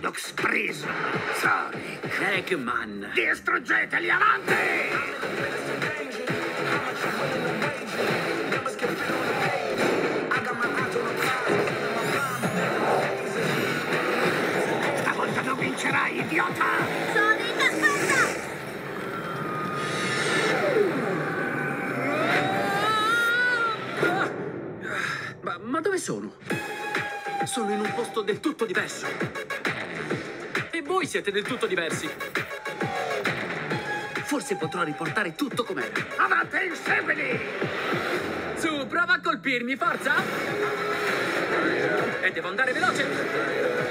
Prism. Sonic. Eggman. Distruggeteli avanti! Stavolta non vincerai, idiota! Sonic, aspetta! Ma, ma dove sono? Sono in un posto del tutto diverso. Voi siete del tutto diversi. Forse potrò riportare tutto com'era. Avanti, inseguili! Su, prova a colpirmi, forza! E devo andare veloce!